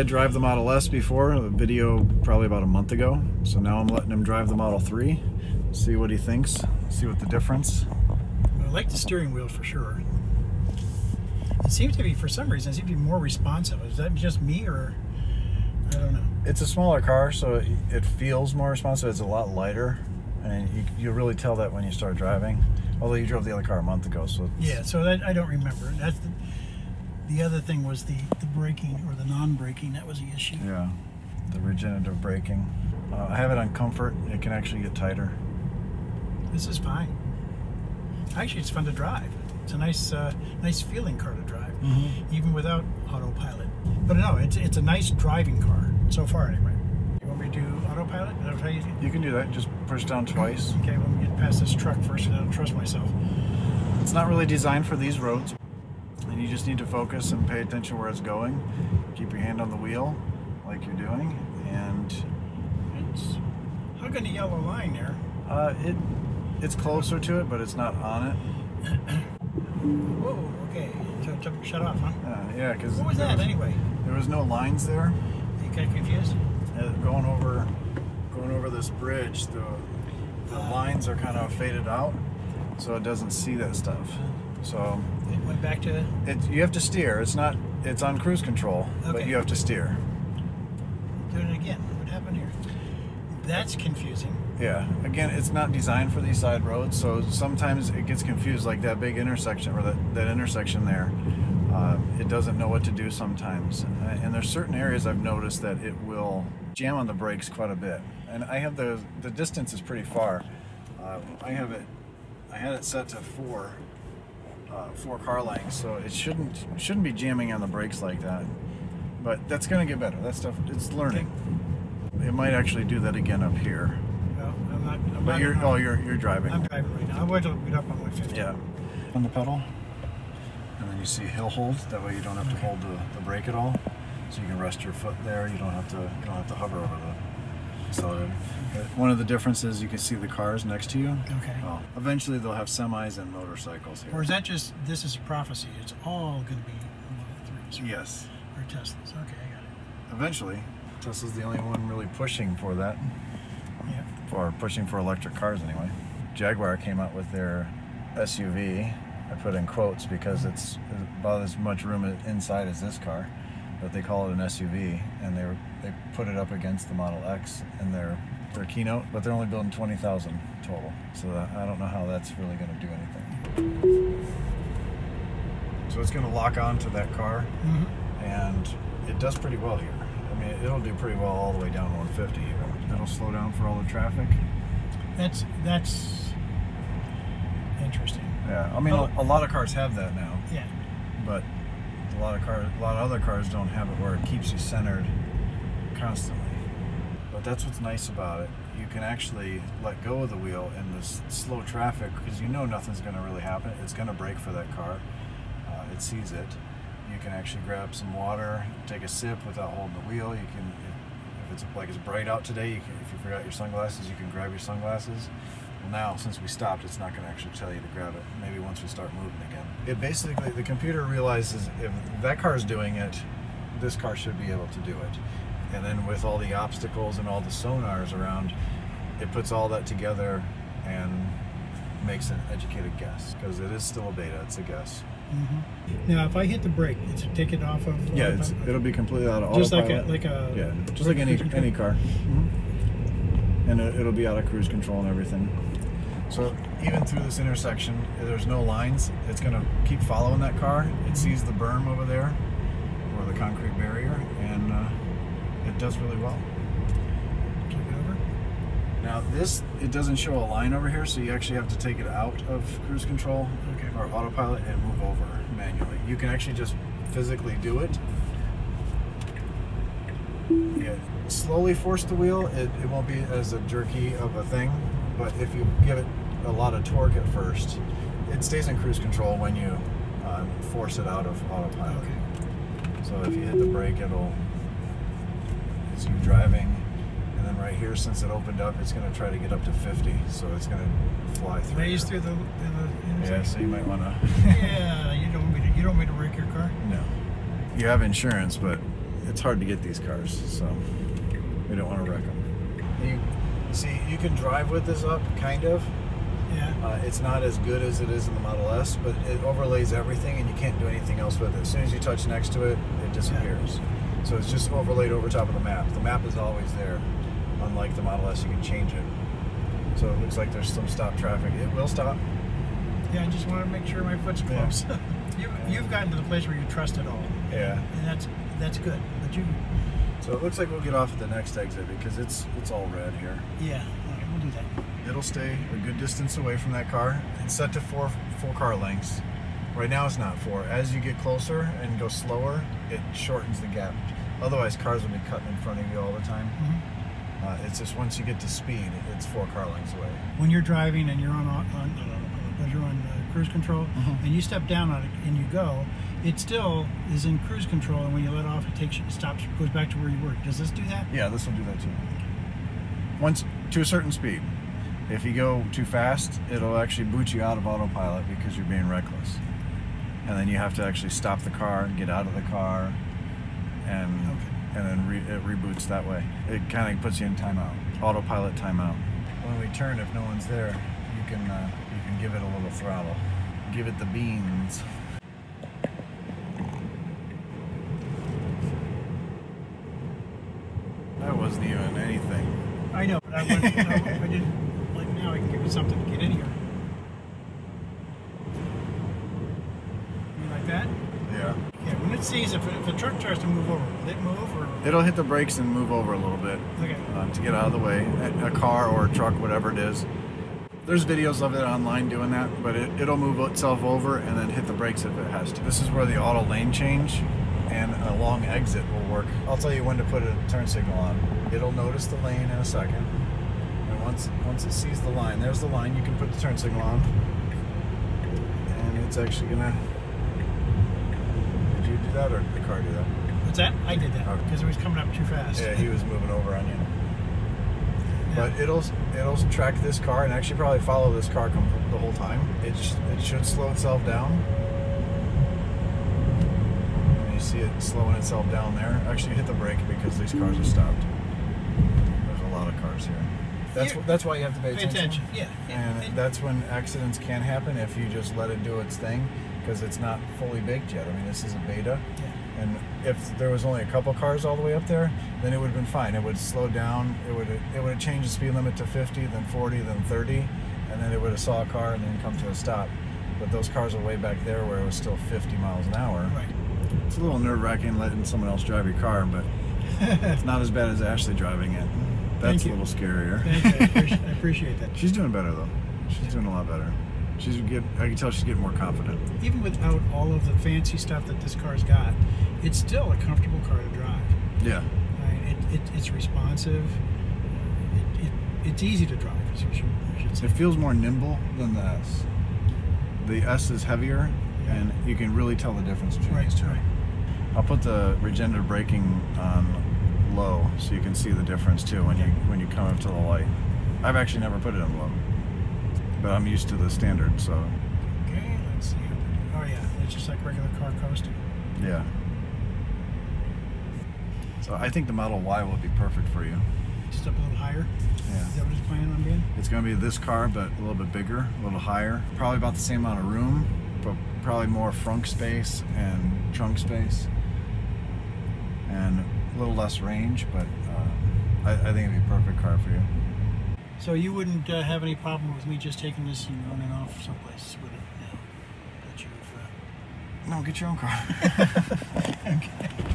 I drive the Model S before, a video probably about a month ago. So now I'm letting him drive the Model 3, see what he thinks, see what the difference. I like the steering wheel for sure. It seems to be, for some reason, it seems to be more responsive. Is that just me or I don't know? It's a smaller car, so it- feels more responsive. It's a lot lighter, and you, you really tell that when you start driving. Although you drove the other car a month ago, so Yeah, so that, I don't remember. That's the, the other thing was the, the braking or the non-braking. That was the issue. Yeah, the regenerative braking. Uh, I have it on comfort. It can actually get tighter. This is fine. Actually, it's fun to drive. It's a nice, uh, nice feeling car to drive, even without autopilot. But no, it's it's a nice driving car so far, anyway. You want me to do autopilot? Is that how you? You can do that. Just push down twice. Okay, let me get past this truck first, I don't trust myself. It's not really designed for these roads, and you just need to focus and pay attention where it's going. Keep your hand on the wheel, like you're doing, and It's hugging the yellow line there. uh, it it's closer to it, but it's not on it. Whoa, okay. So it took- shut off, huh? Uh, yeah, because What was that was- anyway? there was no lines there. You got confused? Uh, going over going over this bridge, the the lines are kind of faded out, so it doesn't see that stuff. So It went back to. it you have to steer. It's not it's on cruise control, but you have to steer. Do it again. What happened here? That's confusing. Yeah. Again, it's not designed for these side roads, so sometimes it gets confused. Like that big intersection or that, that intersection there, uh, it doesn't know what to do sometimes. Uh, And there's certain areas I've noticed that it will jam on the brakes quite a bit. And I have the the distance is pretty far. Uh, I have it. I had it set to four. Uh, four car lengths, so it shouldn't shouldn't be jamming on the brakes like that. But that's gonna get better. That stuff it's learning. It might actually do that again up here. Well, I'm not. I'm But not, you're oh you're you're driving. I'm driving right now. I'll wait till we get up on 150. Yeah. On the pedal. And then you see hill hold. That way you don't have to hold the, the brake at all. So you can rest your foot there. You don't have to you don't have to hover over the accelerator. But One of the differences you can see the cars next to you. Okay. Well, eventually they'll have semis and motorcycles here. Or is that just this is a prophecy? It's all going to be Model 3s or, Yes. or Teslas. Okay, I got it. Eventually. Tesla's the only one really pushing for that. Yeah. or pushing for electric cars anyway. Jaguar came out with their SUV. I put in quotes because it's about as much room inside as this car, but they call it an SUV, and they were, they put it up against the Model X in their their keynote, but they're only building 20,000 total. So I don't know how that's really going to do anything. So it's going to lock on to that car, Mm-hmm. and it does pretty well here. I mean, it'll do pretty well all the way down 150 even. It'll slow down for all the traffic. That's that's interesting. Yeah, I mean, Oh. a, a lot of cars have that now, Yeah. but a lot of cars, a lot of other cars don't have it where it keeps you centered constantly. But that's what's nice about it. You can actually let go of the wheel in this slow traffic because you know nothing's going to really happen. It's going to brake for that car. Uh, it sees it. You can actually grab some water, take a sip without holding the wheel. You can, if, if it's like it's bright out today, you can, if you forgot your sunglasses, you can grab your sunglasses. Well, now since we stopped, it's not going to actually tell you to grab it. Maybe once we start moving again. It basically the computer realizes if that car is doing it, this car should be able to do it. And then with all the obstacles and all the sonars around, it puts all that together and makes an educated guess because it is still a beta. It's a guess. Mm-hmm. Now, if I hit the brake, it's take it off of. Yeah, it's, it'll be completely out of just like a like a. Yeah, just like any any car. And it, it'll be out of cruise control and everything. So even through this intersection, there's no lines. It's gonna keep following that car. It sees the berm over there, or the concrete barrier, and uh, it does really well. Take it over. Now this, it doesn't show a line over here, so you actually have to take it out of cruise control Okay. or autopilot and move over manually. You can actually just physically do it. Yeah, slowly force the wheel. It, it won't be as a jerky of a thing, but if you give it a lot of torque at first, it stays in cruise control when you um, force it out of autopilot. Okay. So if you hit the brake, it'll, it's you driving, and then right here, since it opened up, it's going to try to get up to 50, so it's going to fly through. Raise through the, the Yeah, so you might want to. yeah, you don't want me to you don't want me to wreck your car. no. You have insurance, but it's hard to get these cars, so we don't want to wreck them. You see, you can drive with this up, kind of. Yeah. Uh, it's not as good as it is in the Model S, but it overlays everything, and you can't do anything else with it. As soon as you touch next to it, it disappears. So it's just overlaid over top of the map. The map is always there. Unlike the Model S, you can change it. So it looks like there's some stop traffic. It will stop. Yeah, I just want to make sure my foot's Yeah. close. you, you've gotten to the place where you trust it all, Yeah. and that's that's good. But you, So it looks like we'll get off at the next exit because it's it's all red here. yeah, right, we'll do that. It'll stay a good distance away from that car. It's set to four four car lengths. Right now it's not four. As you get closer and go slower, it shortens the gap. Otherwise, cars will be cutting in front of you all the time. hmm Uh, it's just once you get to speed, it's four car lengths away. When you're driving and you're on on, on, uh, you're on uh, cruise control, Mhm. and you step down on it and you go, it still is in cruise control, and when you let off, it takes it stops, goes back to where you were. Does this do that? Yeah, this will do that too. Once to a certain speed. If you go too fast, it'll actually boot you out of autopilot because you're being reckless. And then you have to actually stop the car, and get out of the car, and Okay. and then re, it reboots that way. It kind of puts you in timeout, autopilot timeout. When we turn, if no one's there, you can uh, you can give it a little throttle, give it the beans. That wasn't even anything. I know, but I, went, I, I didn't like now. I can give it something to get in here. You like that? Yeah. Yeah. It sees if, if a truck tries to move over, will it move or? It'll hit the brakes and move over a little bit Okay. um, to get out of the way. A, a car or a truck, whatever it is. There's videos of it online doing that, but it, it'll move itself over and then hit the brakes if it has to. This is where the auto lane change and a long exit will work. I'll tell you when to put a turn signal on. It'll notice the lane in a second. And once once it sees the line, there's the line, you can put the turn signal on. And it's actually gonna you do that or did the car do that? What's that? I did that Okay. because it was coming up too fast. Yeah, he was moving over on you. Yeah. But it'll it'll track this car and actually probably follow this car the whole time. It sh- it should slow itself down. And you see it slowing itself down there. Actually, hit the brake because these cars are stopped. There's a lot of cars here. That's wh- that's why you have to pay Pay attention. attention. Yeah. yeah. And that's when accidents can happen if you just let it do its thing because it's not fully baked yet. I mean, this is a beta. yeah. And if there was only a couple cars all the way up there, then it would have been fine. It would slow down. It would it would have changed the speed limit to 50, then 40, then 30, and then it would have saw a car and then come to a stop. But those cars are way back there where it was still 50 miles an hour. Right. It's a little nerve wracking letting someone else drive your car, but it's not as bad as Ashley driving it. That's a little scarier. Thank you. I appreciate, I appreciate that. She's doing better though. She's doing a lot better. She's get. I can tell she's getting more confident. Even without all of the fancy stuff that this car's got, it's still a comfortable car to drive. Yeah. Right? It, it, it's responsive. It, it, it's easy to drive, we should, say. It feels more nimble than the S. The S is heavier, and you can really tell the difference between Right, these two. right. I'll put the regenerative braking on low, so you can see the difference too when you when you come up to the light. I've actually never put it on low, but I'm used to the standard, so Okay, let's see. how they do. Oh, yeah. It's just like regular car coasting. yeah. So I think the Model Y will be perfect for you. Just up a little higher. Yeah. Is that what it's planning on being? It's going to be this car, but a little bit bigger, a little higher. Probably about the same amount of room, but probably more frunk space and trunk space. And a little less range, but uh, I, I think it'd be a perfect car for you. So you wouldn't uh, have any problem with me just taking this and running off someplace with it? You know, that you've. Uh... No, get your own car. okay.